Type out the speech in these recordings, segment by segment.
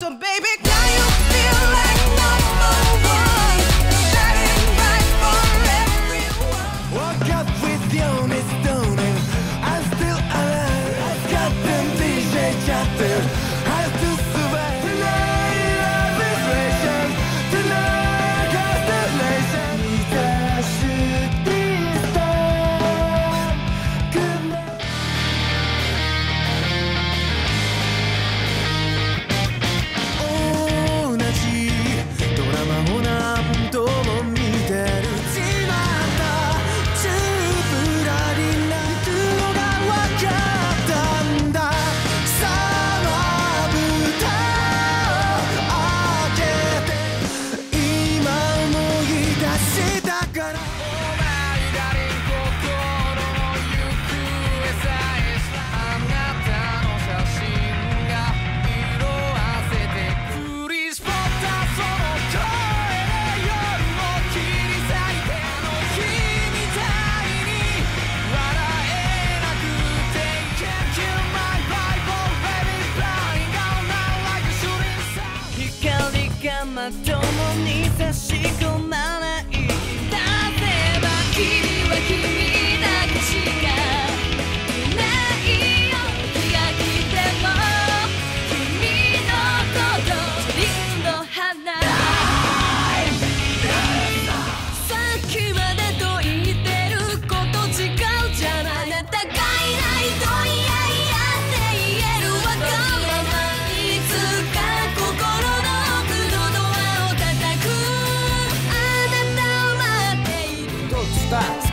So, Baby, can you?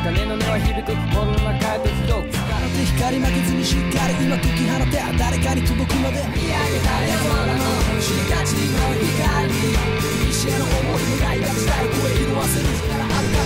鐘の音は響く心の中へと広く使って光負けずにしっかり今解き放て誰かに届くまで見上げたい空の死にたちの光。西への思いを描いた時代を声色あせる力あるか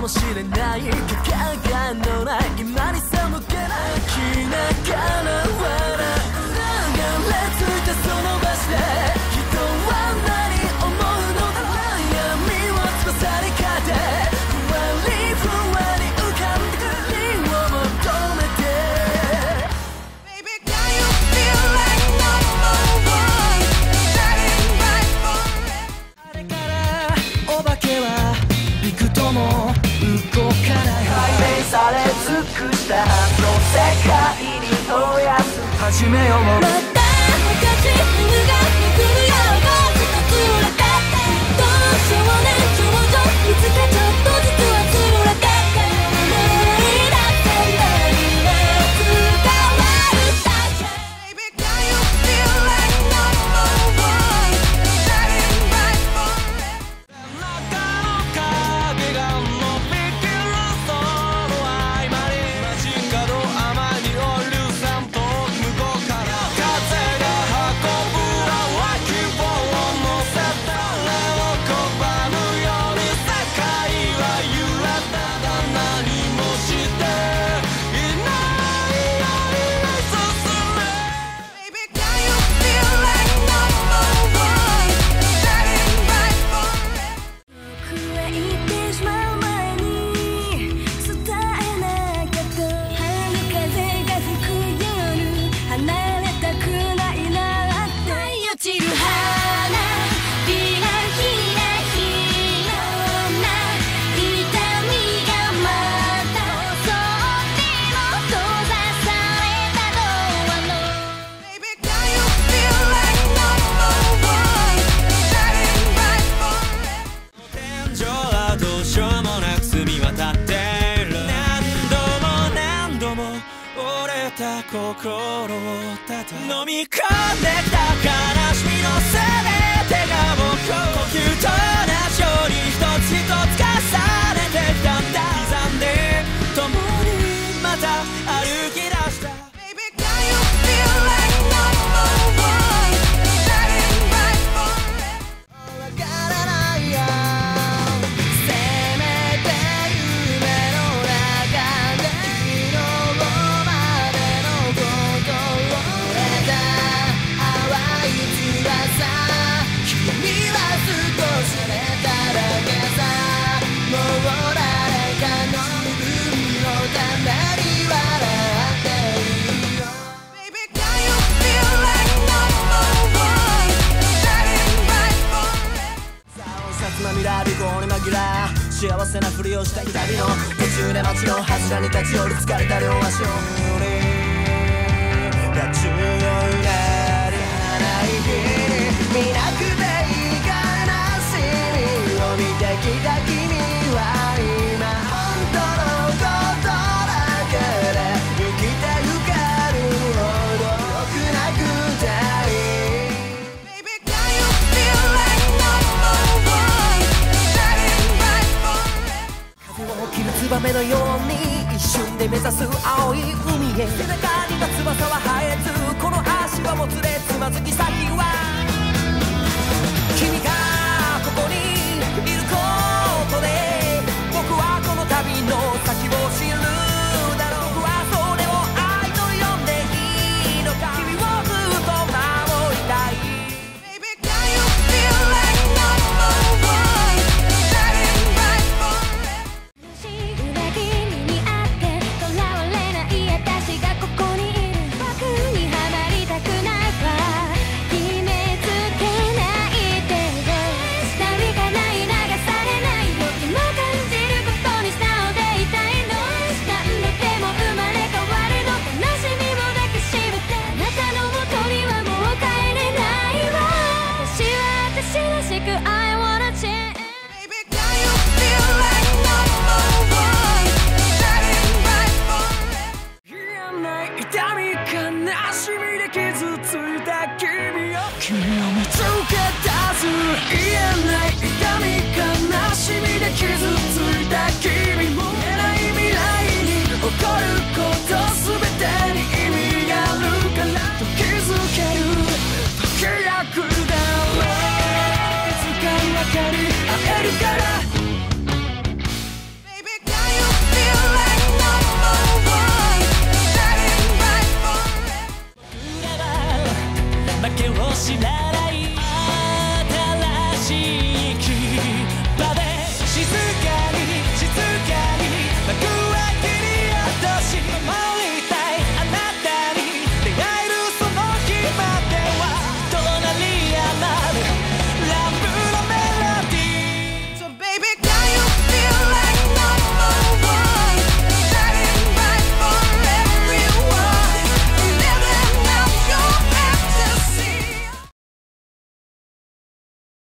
かもしれない。かけがえのない今に寒けない気ながら笑う流れ着いたその場したはの世界におやす。始めよう。また来るた心をただ飲み込んできた悲しみの全てが僕を呼吸と同じように一つ一つ重ねてきた。をしたいの途中で街の柱に立ち寄る疲れた両足を目指す青い海へ。背中には翼は君を見つけ